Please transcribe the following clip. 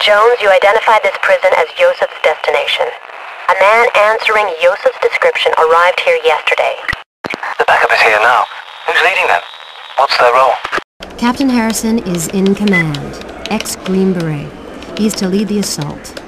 Jones, you identified this prison as Josef's destination. A man answering Josef's description arrived here yesterday. The backup is here now. Who's leading them? What's their role? Captain Harrison is in command, ex-Green Beret. He's to lead the assault.